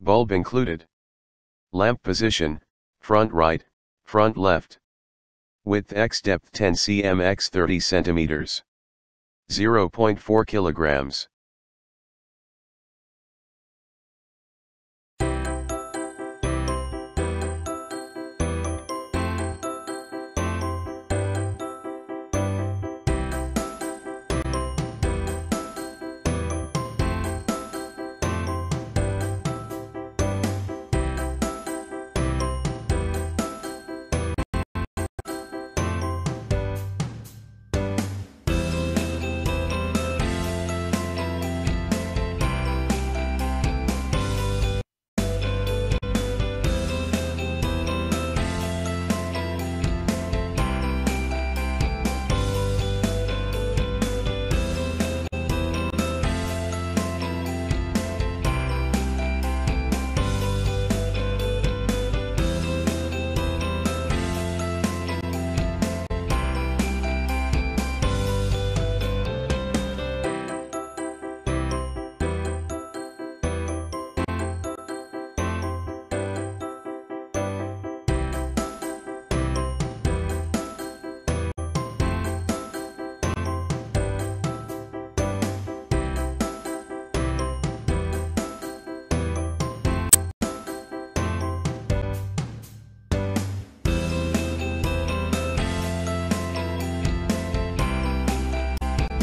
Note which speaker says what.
Speaker 1: Bulb included. Lamp position, front right, front left. Width x depth 10 cm x 30 cm. 0.4 kilograms.